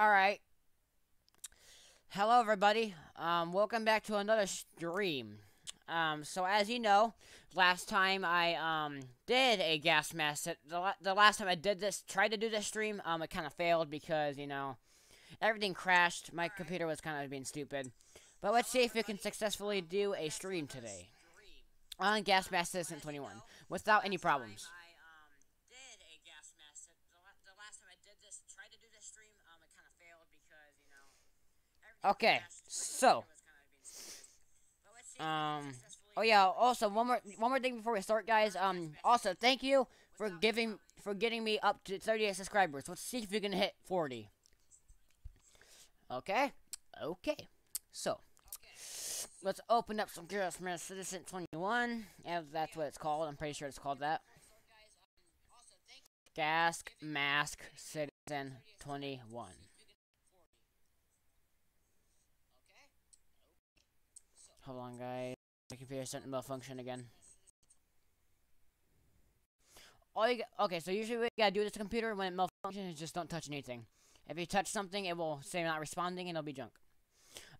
Alright. Hello, everybody. Um, welcome back to another stream. Um, so as you know, last time I, um, did a gas mask, the, la the last time I did this, tried to do this stream, um, it kind of failed because, you know, everything crashed. My computer was kind of being stupid. But let's see if we can successfully do a stream today. On Gas Mask Citizen 21, without any problems. Okay, so um oh yeah, also one more one more thing before we start guys. Um also thank you for giving for getting me up to 38 subscribers. Let's see if we can hit 40. Okay? Okay. So let's open up some Mask Citizen 21. If that's what it's called. I'm pretty sure it's called that. Gas Mask Citizen 21. Hold on, guys. My computer's starting to malfunction again. All you okay, so usually what you gotta do with this computer when it malfunctions is just don't touch anything. If you touch something, it will say not responding and it'll be junk.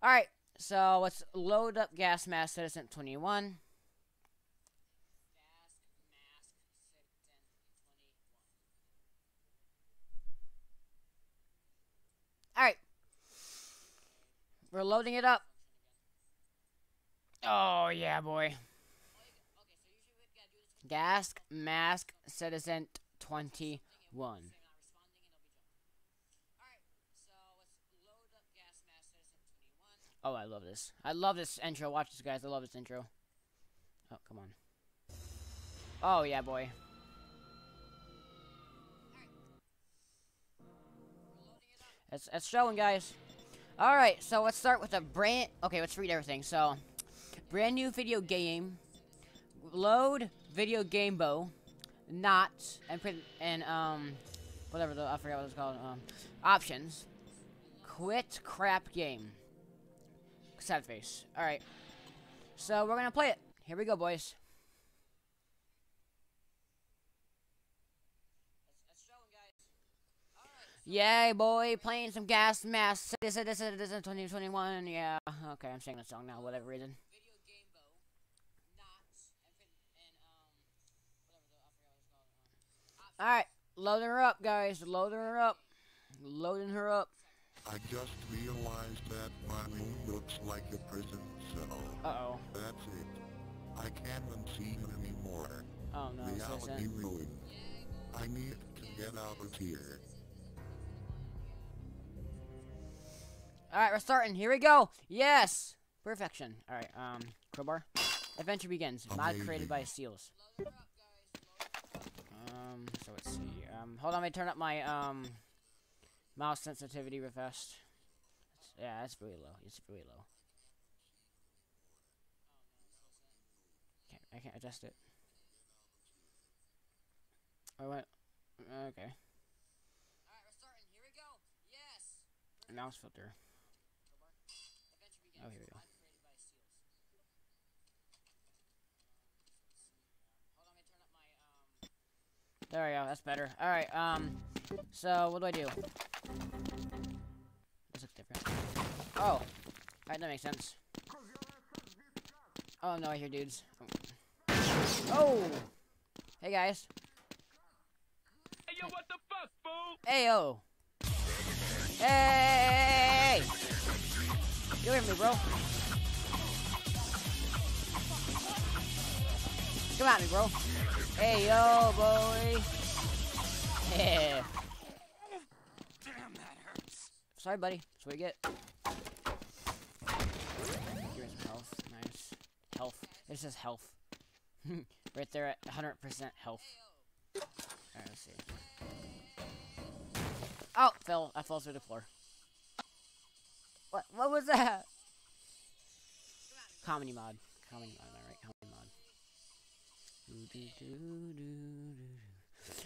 Alright, so let's load up Gas Mask Citizen 21. Alright. We're loading it up. Oh, yeah, boy. Gas Mask Citizen 21. Oh, I love this. I love this intro. Watch this, guys. I love this intro. Oh, come on. Oh, yeah, boy. It's, it's showing, guys. Alright, so let's start with a brand... Okay, let's read everything. So, brand new video game. Load video game bow. Not. And, print, and um... Whatever the... I forgot what it's called. Um, options. Quit crap game. Sad face. Alright. So, we're gonna play it. Here we go, boys. Yay, boy, playing some gas mask. This is this is this is 2021. Yeah, okay, I'm singing the song now, whatever reason. Alright, loading her up, guys. Loading her up. Loading her up. I just realized that my room looks like a prison cell. Uh-oh. That's it. I can't unsee it anymore. Oh, no, Reality ruined. I need to get out of here. Alright, we're starting. Here we go. Yes! Perfection. Alright, um, crowbar. Adventure begins. Mod created by Seals. Um, so let's see. Um, hold on, let me turn up my, um, mouse sensitivity real fast. It's- yeah, that's really low. It's really low. Can't, I can't adjust it. Oh, what? Okay. Mouse filter. Oh, here we go. There we go, that's better. Alright, um, so what do I do? This looks different. Oh, alright, that makes sense. Oh, no, I hear dudes. Oh! Hey, guys. Hey, yo, what the fuck, fool? Hey, yo! Hey! You hear me, bro? Come at me, bro. Hey, yo, boy. Yeah. Damn, that hurts. Sorry, buddy. That's what you get. Give me some health. Nice. Health. It says health. right there at 100% health. Alright, let's see. Oh, fell. I fell through the floor. What? What was that? Comedy mod. Comedy mod. Alright, comedy mod. Doo-doo-doo-doo-doo.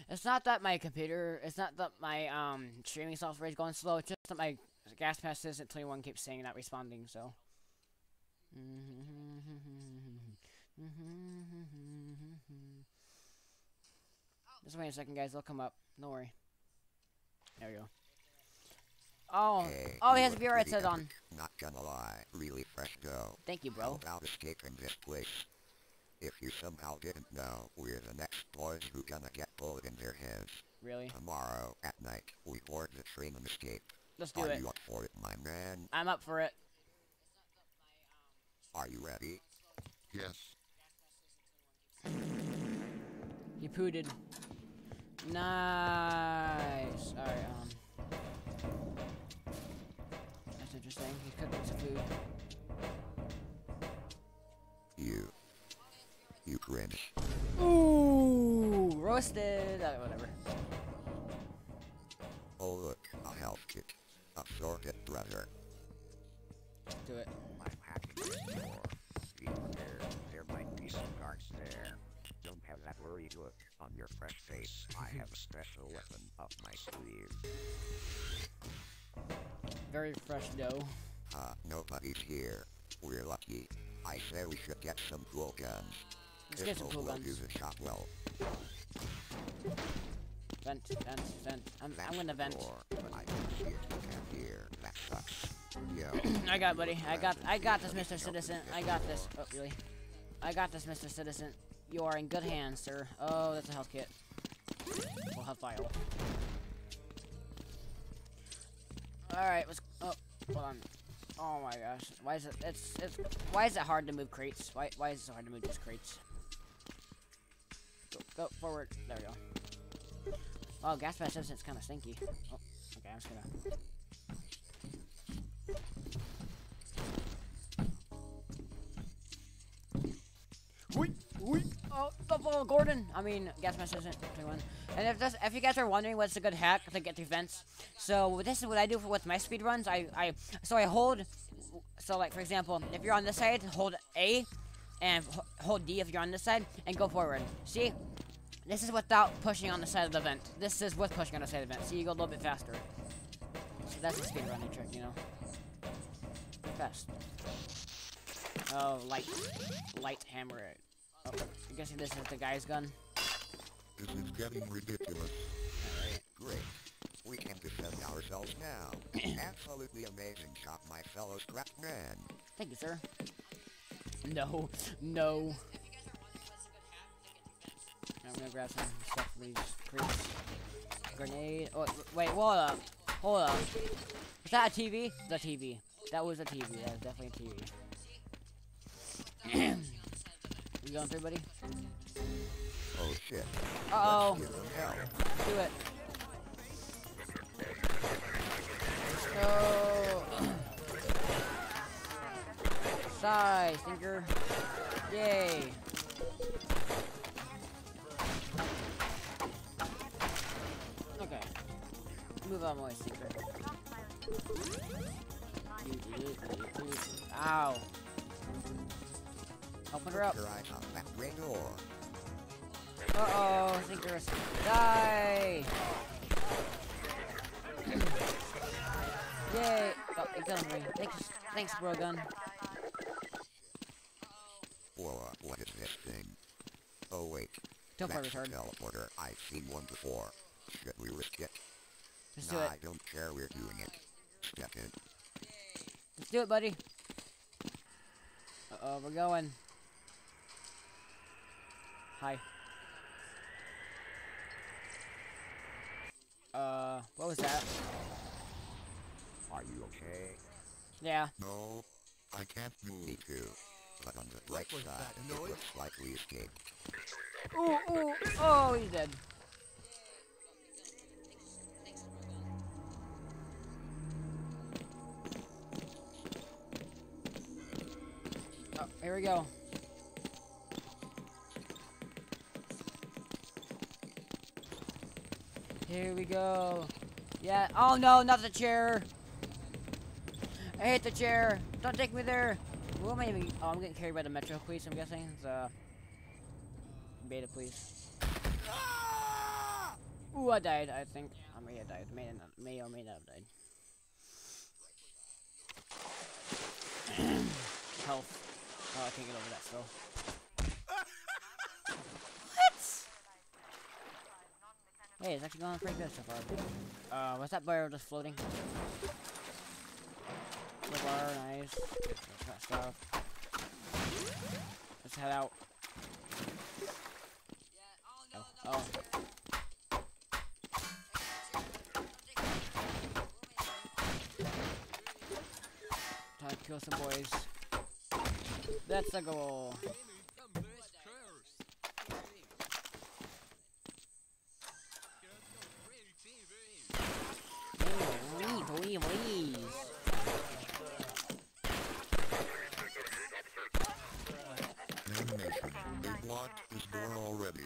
It's not that my computer, it's not that my um streaming software is going slow. It's just that my gas pass at 21 keeps saying not responding. So. Just wait a second, guys. They'll come up. Don't worry. There we go. Oh, Hey, oh, he has a VR headset on. Not gonna lie, really fresh dough. Thank you, bro. How about escaping this place? If you somehow didn't know, we're the next boys who gonna get bullet in their heads. Really? Tomorrow, at night, we board the train and escape. Let's do Are it. you up for it, my man? I'm up for it. Are you ready? Yes. He pooted. Nice. Alright, um. That's interesting. He's cooking some food. You. You cringe. Ooh, roasted. Uh, whatever. Oh look, a health kit. Absorb it, brother. Do it. I'm hacking the door. Be prepared. There might be some guards there. Don't have that worried look on your fresh face. I have a special weapon up my sleeve. Very fresh dough. Uh, nobody's here. We're lucky. I say we should get some cool guns. Let's get some cool guns. well. Vent, vent, vent. I'm, That's I'm gonna vent. door, I can see it. You can't hear. That sucks. Yo. I got, buddy. I got, I got this, Mr. Citizen. I got this. Oh, really? I got this, Mr. Citizen. You are in good hands, sir. Oh, that's a health kit. We'll have file. Alright, let's. Oh, hold on. Oh my gosh. Why is it? It's. It's. Why is it hard to move crates? Why? Why is it so hard to move these crates? Go, forward. There we go. Oh, gas mask is kind of stinky. Oh, okay. I'm just gonna. Wait, wait. Oh, Buffalo Gordon. I mean, gas mask isn't 21. And if this, if you guys are wondering what's a good hack to get through vents, so this is what I do for with my speed runs. I, I, so I hold, so like for example, if you're on this side, hold A, and h- hold D if you're on this side, and go forward. See, this is without pushing on the side of the vent. This is with pushing on the side of the vent. So you go a little bit faster. So that's a speed running trick, you know. Fast. Oh, light, light hammer. Oh, I'm guessing this is the guy's gun. This is getting ridiculous. Great. We can defend ourselves now. Absolutely amazing shot, my fellow scrap man. Thank you, sir. No, no. I'm gonna grab some stuff from these crates. Grenade. Oh, wait, hold up. Hold up. Is that a TV? The TV. That was a TV. That was definitely a TV. you going through, buddy? Oh shit. Uh Let's give them hell. oh. Do it. Let's go. Size, thinker. Yay. Move on, my thinker. Ow. Open her up. Your eyes that red door. Uh-oh, thinker. Die! Yay! Oh, it gun me. Thanks, thanks, bro gun. Whoa, uh, what is this thing? Oh wait. Don't play That's a retard. teleporter. I've seen one before. Should we risk it? Let's nah, do it. I don't care we're doing it. Step in. Let's do it, buddy. Uh-oh, we're going. Hi. Uh, what was that? Are you okay? Yeah. No, I can't Me move. too. But on the bright side, that it noise? looks like we escaped. Ooh, ooh, oh, he's dead. We go. Here we go. Yeah. Oh no, not the chair. I hate the chair. Don't take me there. Who am I even? Oh, I'm getting carried by the Metro Police. I'm guessing. The uh, Beta Police. Ooh, I died. I think I may have died. May not, may or may not have died. Health. Oh, I can't get over that still. what? Hey, it's actually going pretty good so far. Uh, what's that barrel just floating? The bar, nice. That stuff. Let's head out. Oh. oh. Time to kill some boys. That's the goal. Please, please, please. Damnation. They blocked this door already.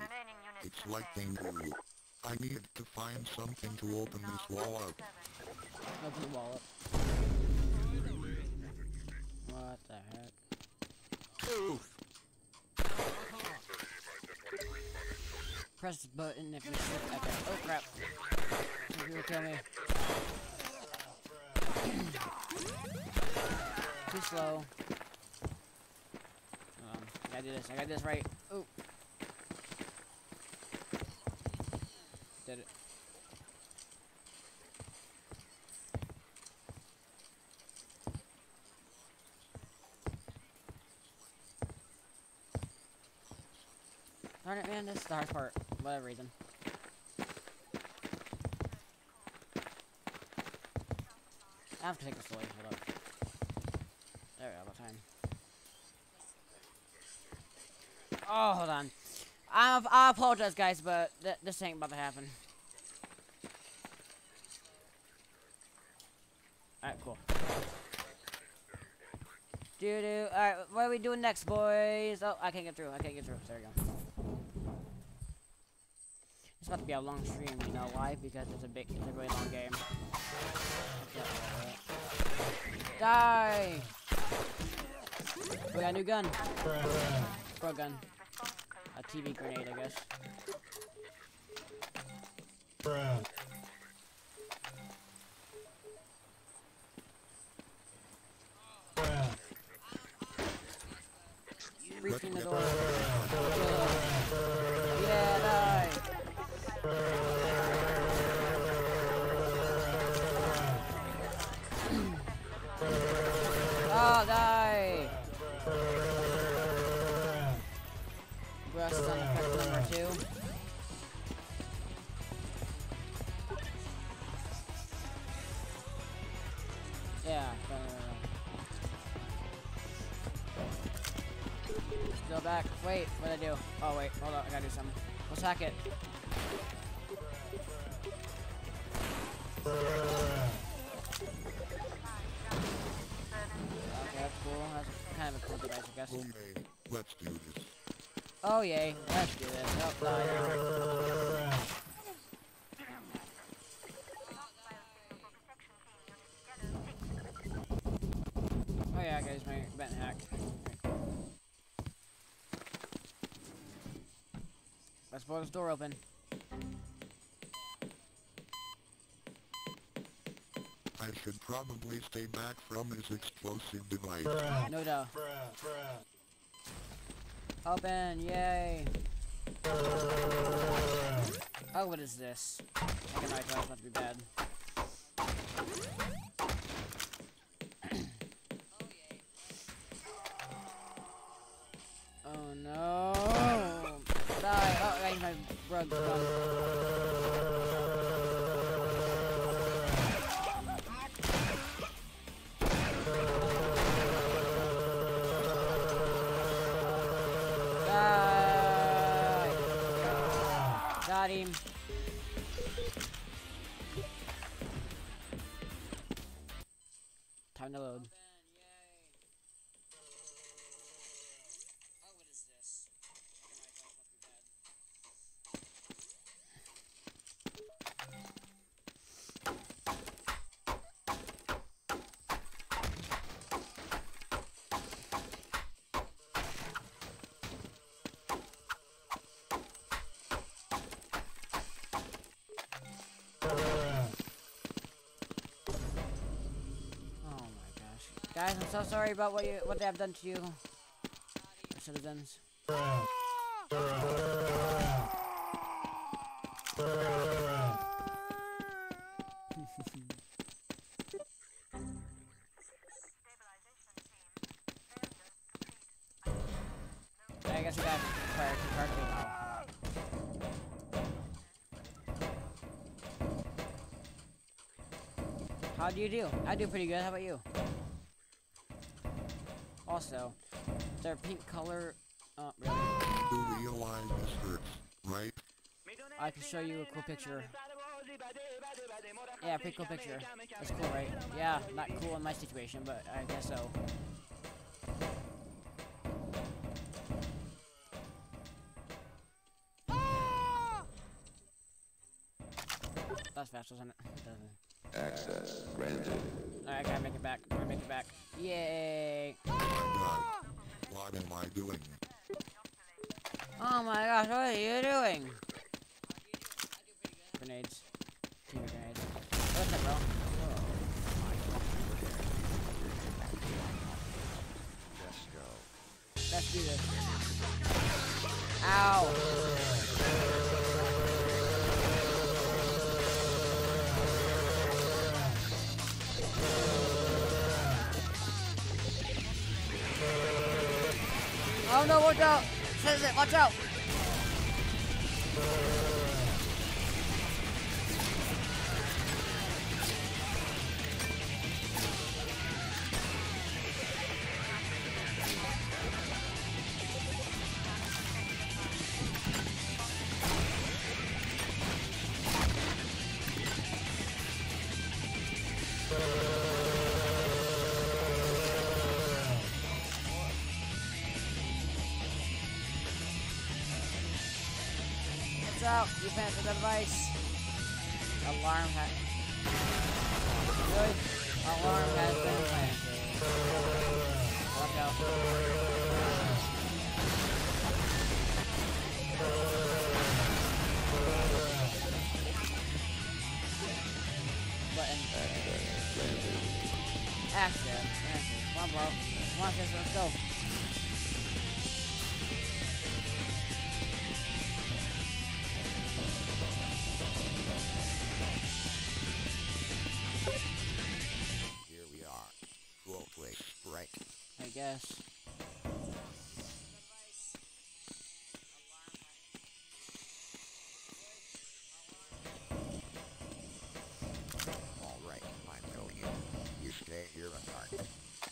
It's like they knew. I needed to find something to open this wall up. Open the wallet. What the heck? Press the button if you shoot that. Oh crap. Some people kill me. Too slow. Um, I gotta do this. I got this right. Oh. Did it. Darn it, man, this is the hard part. for Whatever reason. I have to take this slowly. Hold up. There we go, about time. Oh, hold on. I, I apologize, guys, but th this ain't about to happen. Alright, cool. Doo doo. Alright, what are we doing next, boys? Oh, I can't get through. I can't get through. There we go. About to be a long stream, you know why? Because it's a big, it's a really long game. Die! We got a new gun. Pro gun. A TV grenade, I guess. Still back. Wait, what'd I do? Oh, wait, hold on, I gotta do something. Let's hack it. Okay, that's cool. That's kind of a cool device, I guess. Okay, let's do this. Oh, yay. Let's do this. Oh, die. Oh, yeah, guys, my been hacked. Let's this door open. I should probably stay back from this explosive device. No doubt. Open, yay. Oh, what is this? Okay, my it's about to be bad. Guys, I'm so sorry about what you what they have done to you. I should have done I guess we got. How do you do? I do pretty good. How about you? Also, their pink color. Oh, really? You realize this hurts, right? I can show you a cool picture. Yeah, pretty cool picture. That's cool, right? Yeah, not cool in my situation, but I guess so. That's fast, wasn't it? It doesn't. Access granted. Alright, gotta make it back. Gotta make it back. Yay! Oh my god. What am I doing? Oh my gosh, what are you doing? Grenades. Two grenades. What's up, bro? Just go. Let's Ow! Oh no, watch out! It, watch out!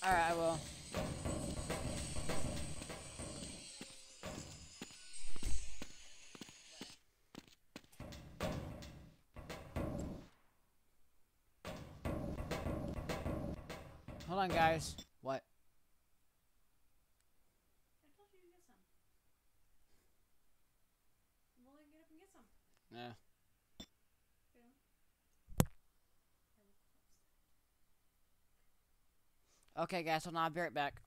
Alright, I will. Hold on, guys. What? I told you to get some. Well, then get up and get some. Yeah. You know? Okay, guys, hold now I'll be right back.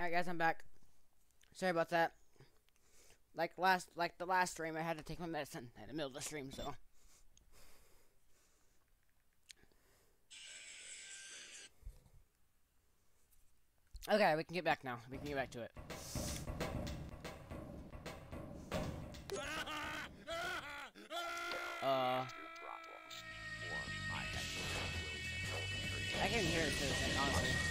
Alright, guys, I'm back. Sorry about that. Like last, like the last stream, I had to take my medicine in the middle of the stream, so. Okay, we can get back now. We can get back to it. Uh, I can hear it too, honestly.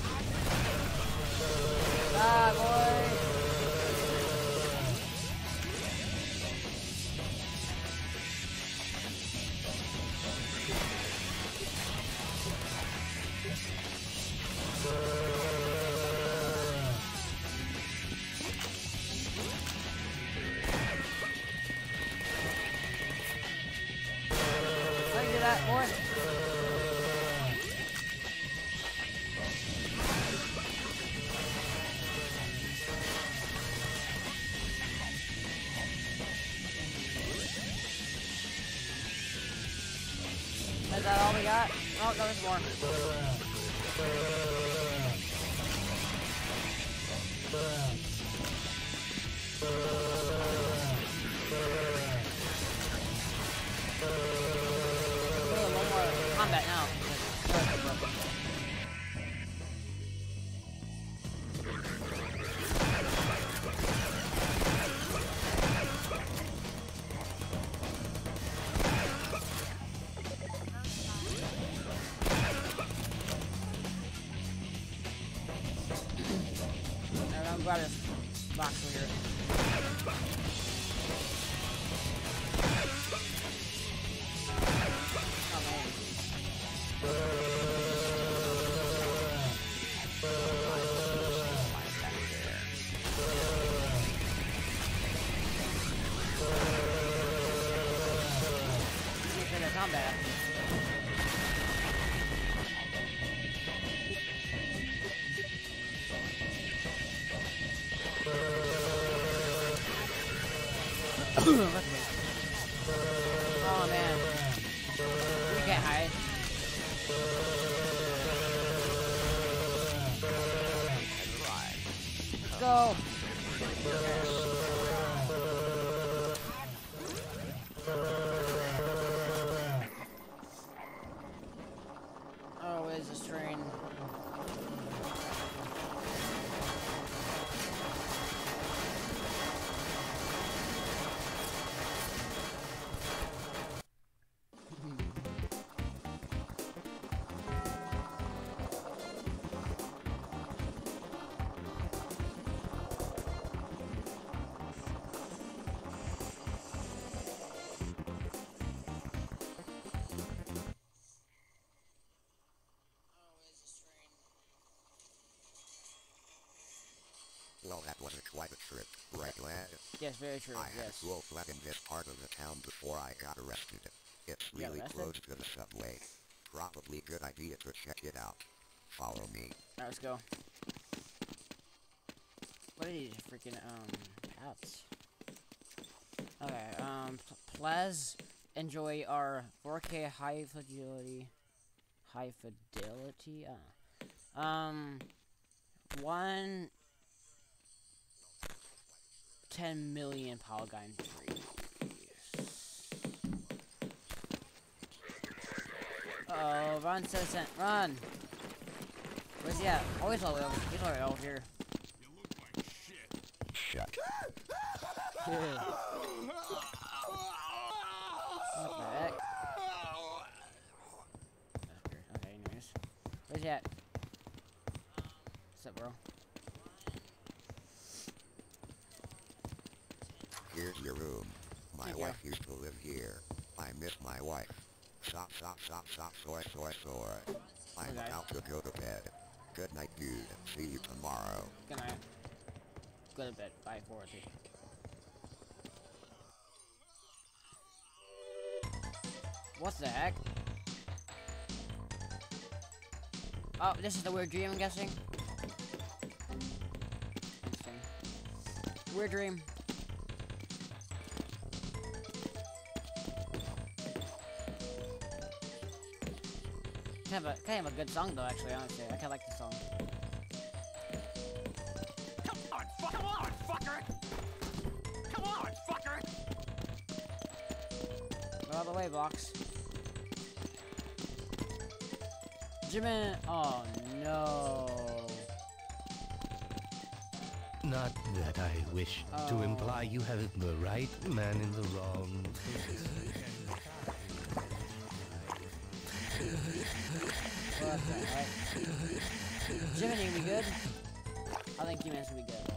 Oh, no, there's more. Well, that wasn't quite a trip, right, lad? Yes, very true. I had Yes. a slow flat in this part of the town before I got arrested. It's really close to the subway. Probably a good idea to check it out. Follow me. Alright, let's go. What are these freaking um hats? Okay, um please enjoy our 4K high fidelity high fidelity uh um one 10 million polygon trees. Uh oh, run, citizen, run! Where's he at? Oh, he's all the way over. He's all the way over here. Shut. What the heck? That's weird. Okay, anyways. Where's he at? What's up, bro? Here's your room. My you. wife used to live here. I miss my wife. Stop, stop, stop, stop, soy, soy, soy. I'm Okay. about to go to bed. Good night, dude. See you tomorrow. Good night. Go to bed. Bye, 4 What the heck? Oh, this is the weird dream, I'm guessing. Weird dream. Kind of a kind of a good song though, actually. Honestly, I kind of like the song. Come on, fuck, come on, fucker! Come on, fucker! Go all the way, box. Jimmy. Oh no. Not that I wish to Oh. imply you have the right man in the wrong. Jiminy, we good? I think Jimmy's gonna be good.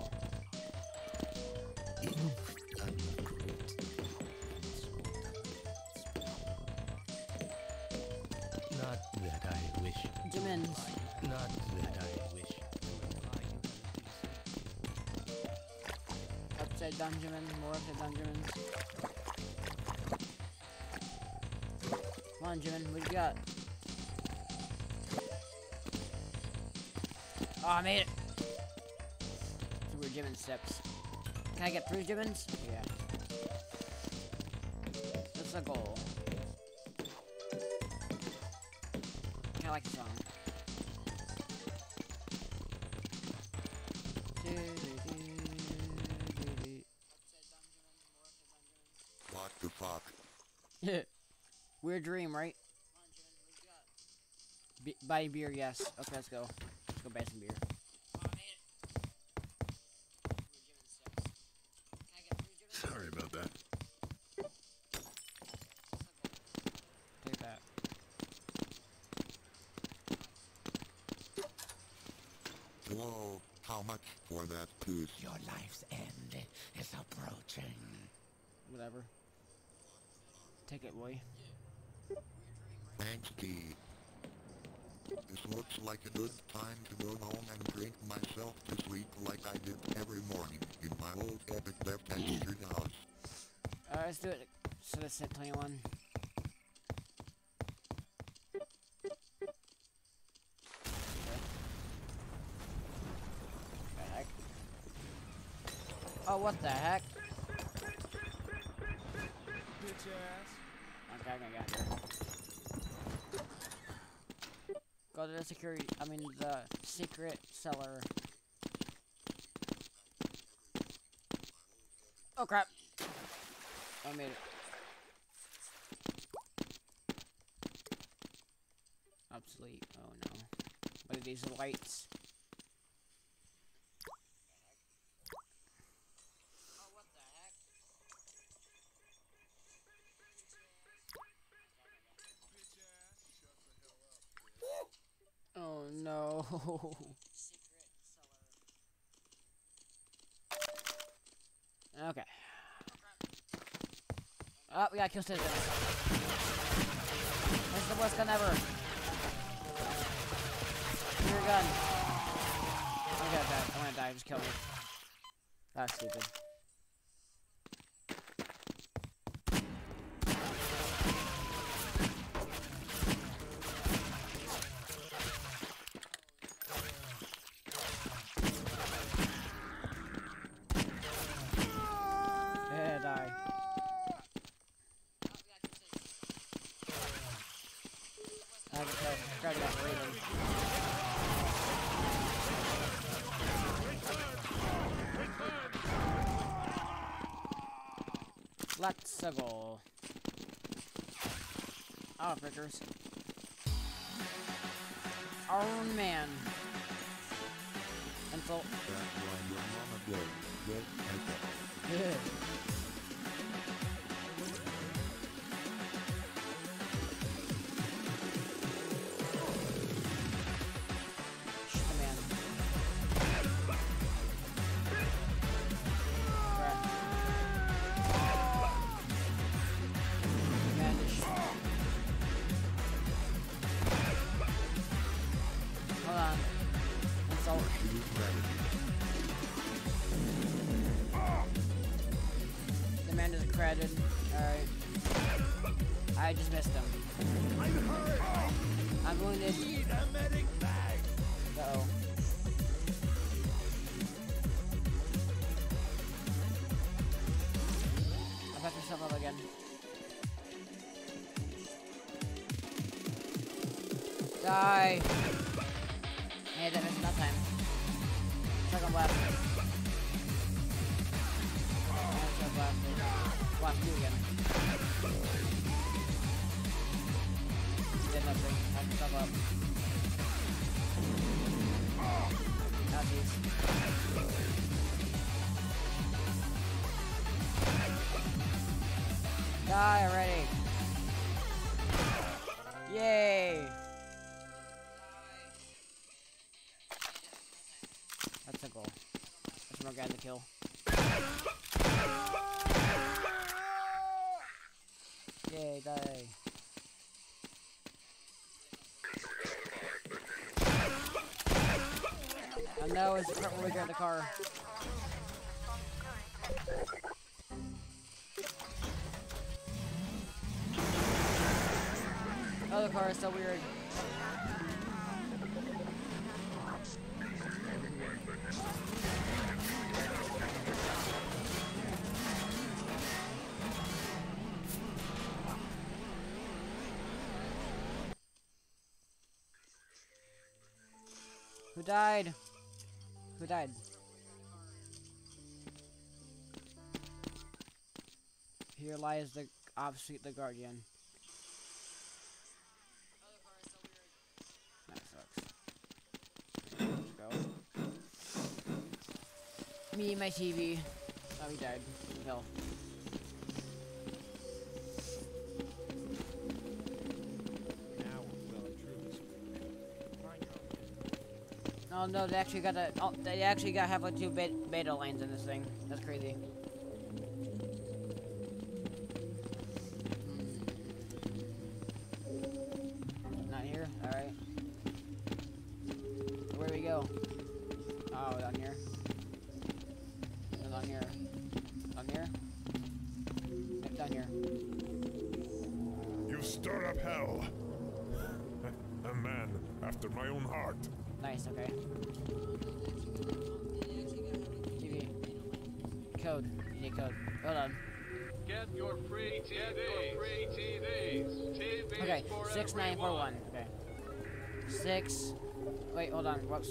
Oh, I made it. Where Jimin steps. Can I get through Jimin's? Yeah. That's the goal. I like the song. What the fuck? Weird dream, right? Be buy beer, yes. Okay, let's go. Let's go buy some beer. Sorry about that. Take that. Hello, how much for that goose? Your life's end is approaching. Whatever. Take it, boy. Thanks, T. This looks like a good time to go home and drink myself to sleep like I did every morning in my old epic left textured house. Alright, let's do it. So let's hit 21. Oh, what the heck? Bitch ass. Okay, I got here. The security, I mean the secret cellar. Oh crap! I made it. Obsolete, oh no. What are these lights? No. Okay. Oh, we got kill citizens. This is the worst gun ever. Your gun. I'm gonna die. I'm gonna die. Just kill me. That's stupid. Yeah, die. I can try, try to get Raven. Let's go. Frickers. Iron Man. Until. Die! Know it's the car. Oh, the car is so weird. Who died? Who died? Here lies the obviously the guardian. That sucks. Let's go. Me my TV. Oh, he died. No. Oh no, they actually got a. Oh, they actually got have like two beta lanes in this thing. That's crazy.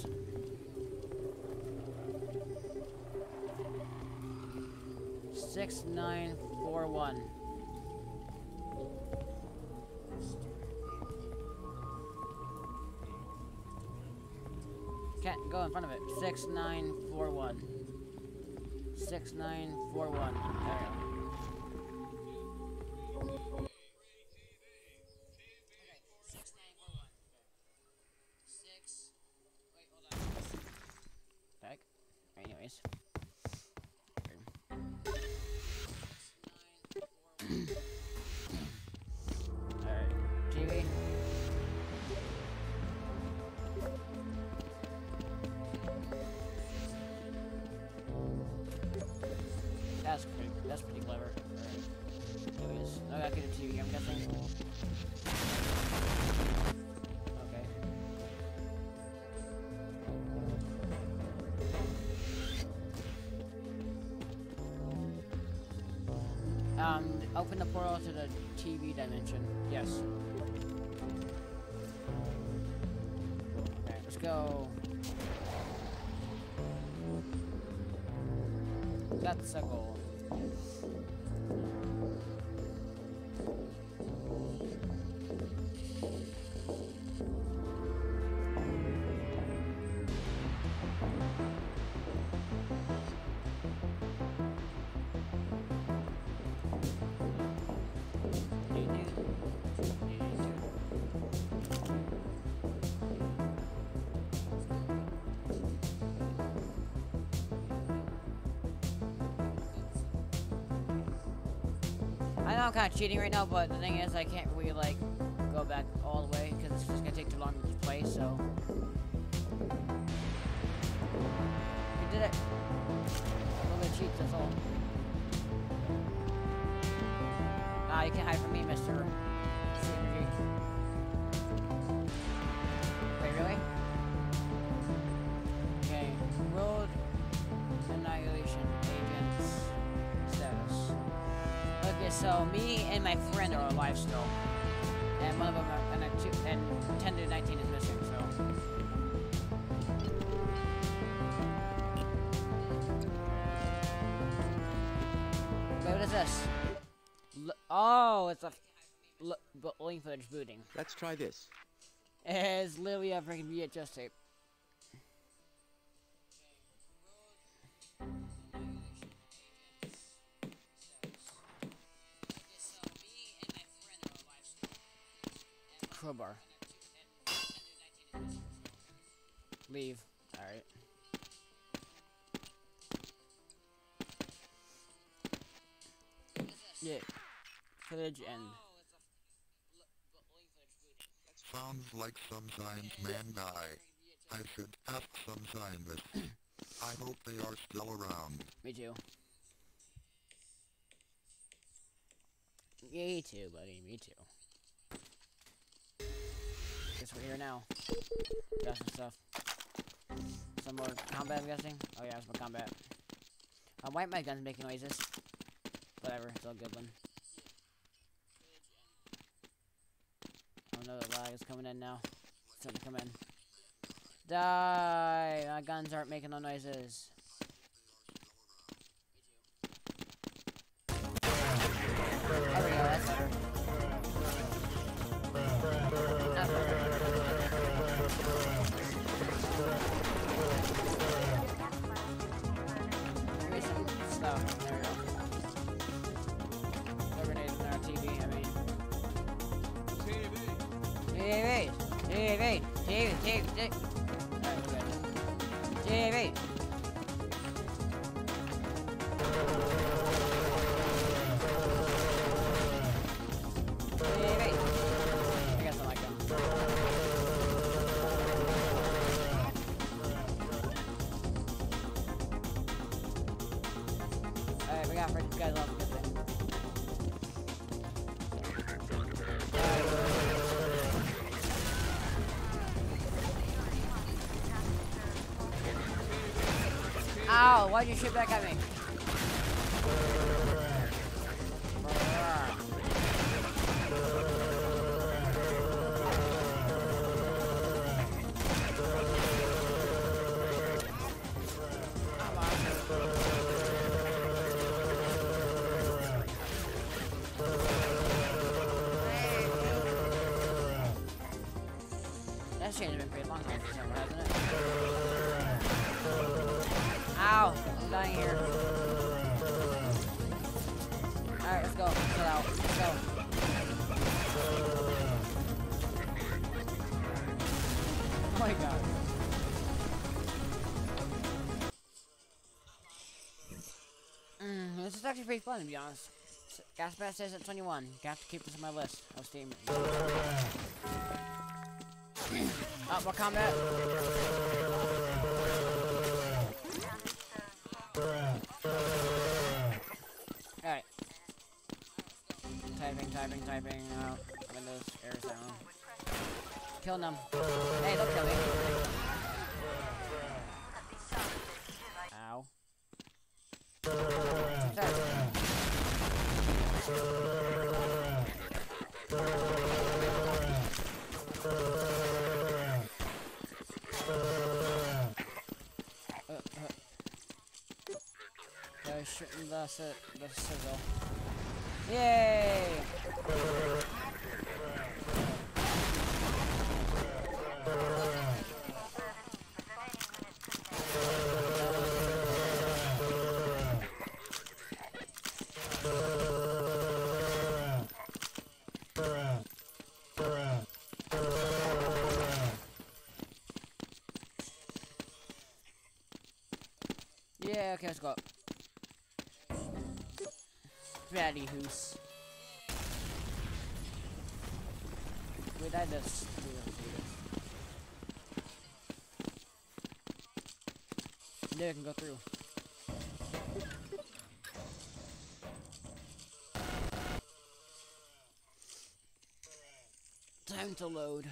Hold Six nine four one. Can't go in front of it. Six nine four one. Six nine four one. There we go. Open the portal to the TV dimension. Yes. Let's go. That's a goal. I know I'm kind of cheating right now, but the thing is, I can't really like go back all the way because it's just gonna take too long to play. So you did it. A little cheats, that's all. Ah, you can't hide from me, Mister. So me and my friend are alive still, and one of them, are, and, a two, and 10 to 19 is missing. So. Wait, what is this? L- oh, it's a link footage booting. Let's try this. It's literally a freaking VHS tape. crowbar. Leave. Alright. Yeah. Village end. Sounds like some science man guy. I should ask some scientists. I hope they are still around. Me too. Me too, buddy. Me too. We're here now. Got some stuff. Some more combat, I'm guessing. Oh yeah, some more combat. Uh, why my gun's making noises? Whatever, it's all good one. Oh no, the lag is coming in now. It's starting to come in. Die! My guns aren't making no noises. Why'd you shoot back at me? That chain's been pretty long hasn't it? Ow! Dying here. Alright, let's go. Let's get out. Let's go. Oh my god. Mm, this is actually pretty fun to be honest. Gasmask Citizen 21. Got to keep this on my list of Steam. Oh, more combat. Killing them. Hey, don't kill me. Ow. Uh, uh. Shooting si- the sizzle. Yay! Yeah, okay, let's go up. Fatty Hoos. Wait, I just. Maybe I can go through. Time to load.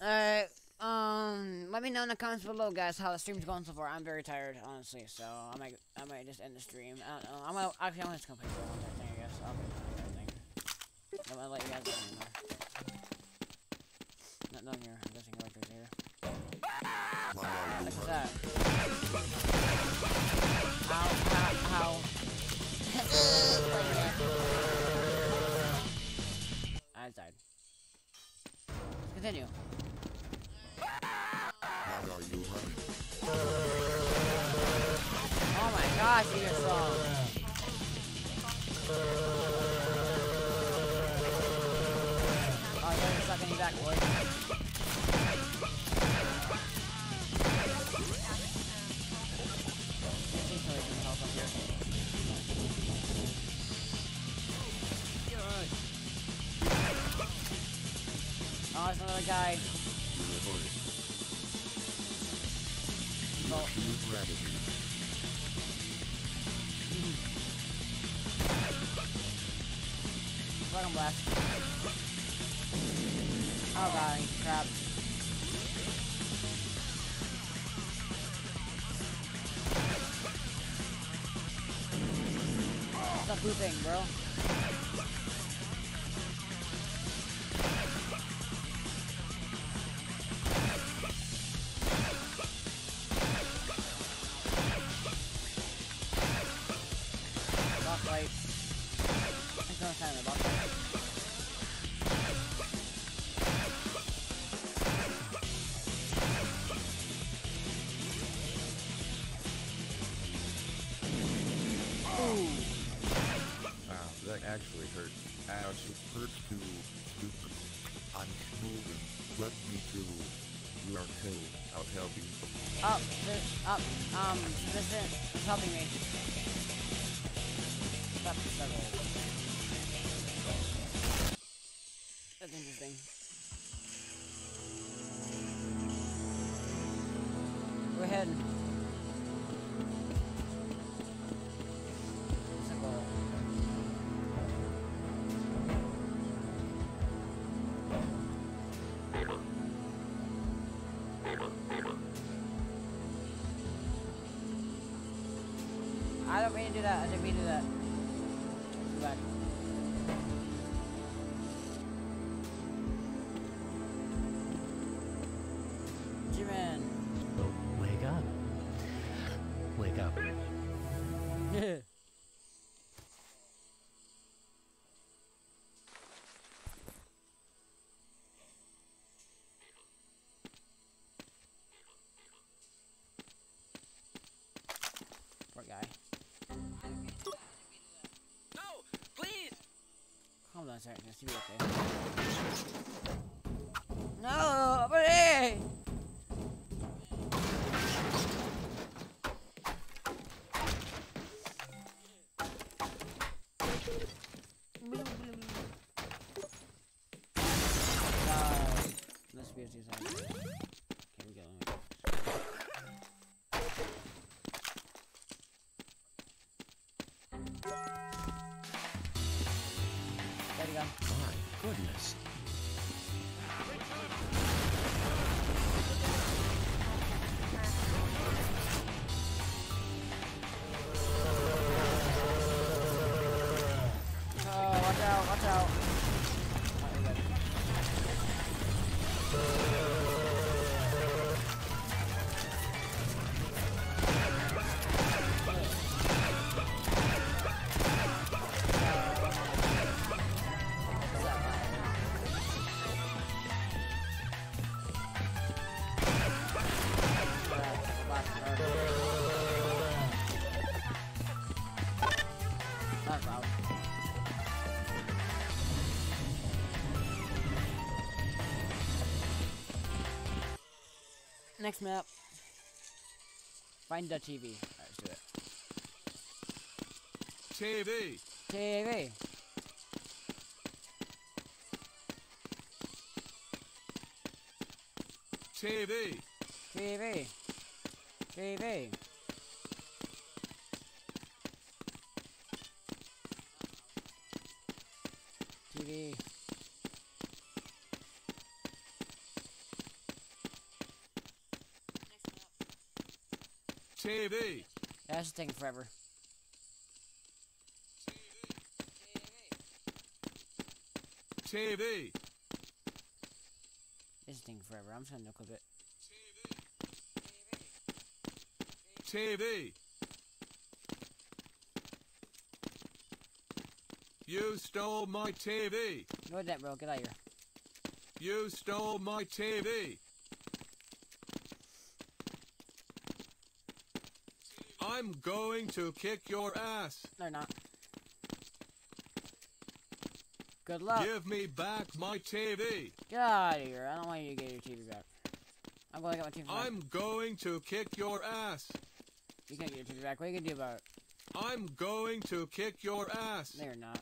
Alright, um, let me know in the comments below, guys, how the stream's going so far. I'm very tired, honestly, so I might, I might just end the stream. I don't know. I'm gonna, actually, I'm just gonna play one more thing, I guess. I'll play more thing. I'm gonna let you guys know anymore. Not down here. I'm guessing there's here. Look at that. Ow, ow, ow. Guy. Oh, fucking blast. Oh god, crap. Stop pooping, bro. Do that. I didn't mean to do that. Down, sorry. Just be okay. No, My Next map. Find the TV. Alright, let's do it. TV. TV. TV. TV. TV. TV. TV. Yeah, this is taking forever. TV. This is taking forever. I'm just gonna clip it. TV. You stole my TV. Go that, bro. Get out of here. You stole my TV. I'm going to kick your ass. You're not. Good luck. Give me back my TV. Get out of here. I don't want you to get your TV back. I'm going to get my TV back. I'm going to kick your ass. You can't get your TV back. What are you going to do about it? I'm going to kick your ass. No, you're not.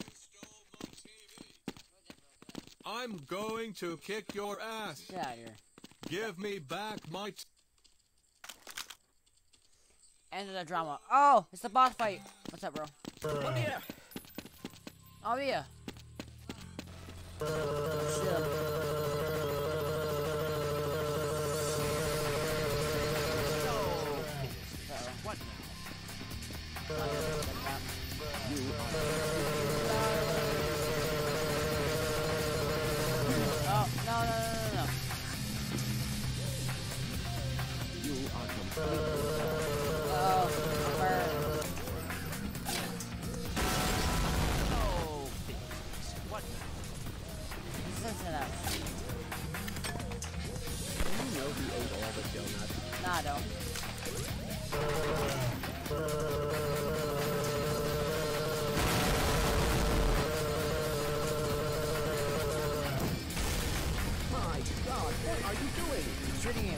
Just go my TV. I'm going to kick your ass. Get out of here. Give me back my. End of the drama. Oh, it's the boss fight. What's up, bro? Oh yeah. Oh yeah. What? Don't. My God, what are you doing? Shooting you.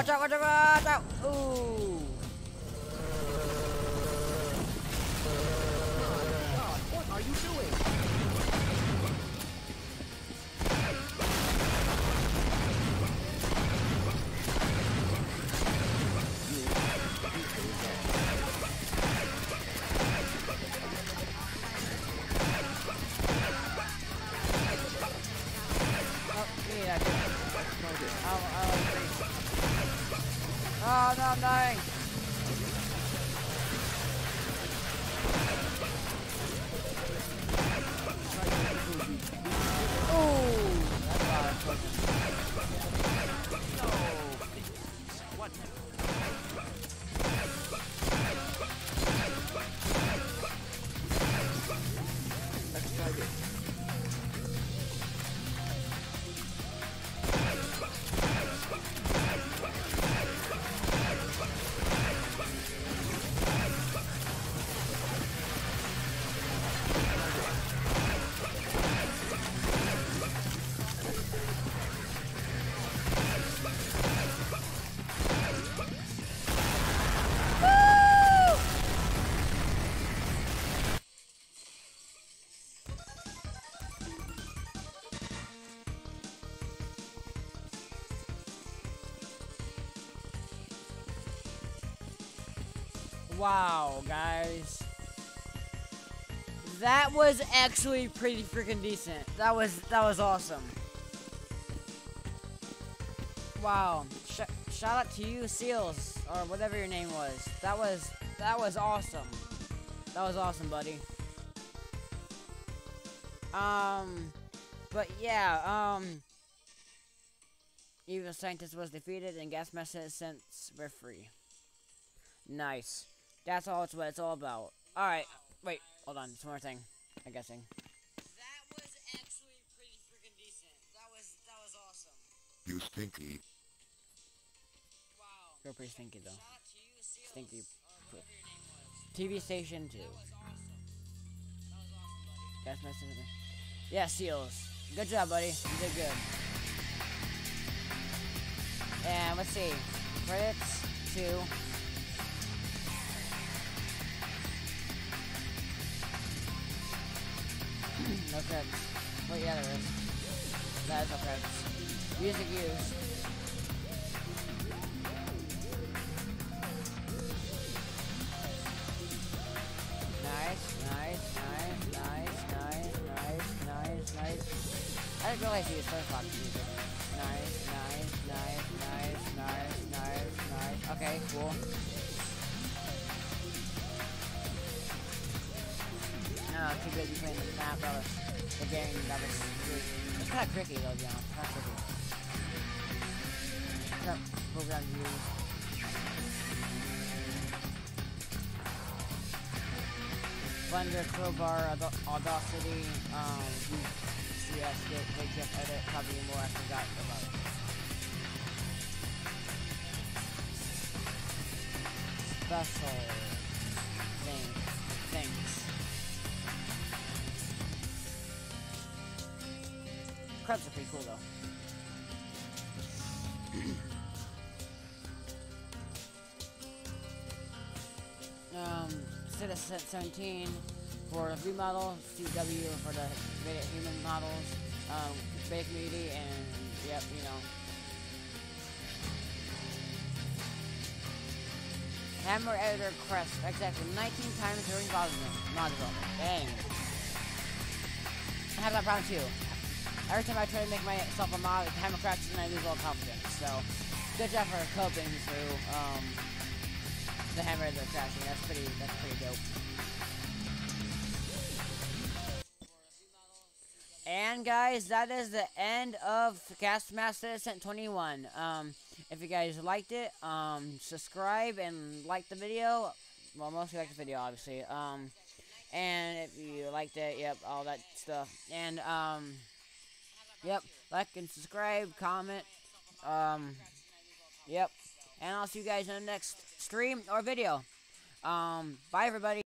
Watch out, watch out, watch out! Ooh! Wow, guys. That was actually pretty freaking decent. That was that was awesome. Wow. Sh shout out to you, Seals, or whatever your name was. That was that was awesome. That was awesome, buddy. Um, but yeah, um, evil scientist was defeated and gas message since we're free. Nice. That's all it's what it's all about. Alright, wait, hold on, just one more thing. I'm guessing. That was actually pretty freaking decent. That was that was awesome. You stinky. Wow. You're pretty stinky though. Stinky. TV station two. Gas message. Yeah, seals. Good job, buddy. You did good. And let's see. Credits two. No credits. Wait, yeah, there is. That is no. Music used. Nice, nice, nice, nice, nice, nice, nice, nice. I didn't realize he was Firefox music. Nice, nice, nice, nice, nice, nice, nice. Okay, cool. No, too busy playing the the game. That was it's kind of tricky though, to be honest. Kind of tricky. Program use. Blender, Crowbar, Audacity, um, CS, HF Edit, probably more I forgot about. Special Crabs are pretty cool though. um, Citizen 17 for the model, CW for the human models, um, Vedic community, and yep, you know. Hammer editor crest exactly 19 times during development. Mod development. Dang. I have that problem too. Every time I try to make myself a mod, the hammer crashes and I lose all confidence. So, good job for coping through um, the hammer editor crashing. That's pretty. That's pretty dope. And guys, that is the end of Gasmask Citizen 21. Um, if you guys liked it, um, subscribe and like the video. Well, mostly like the video, obviously. Um, and if you liked it, yep, all that stuff. And um, yep, like and subscribe, comment. Um, yep, and I'll see you guys in the next stream or video. Um, bye everybody.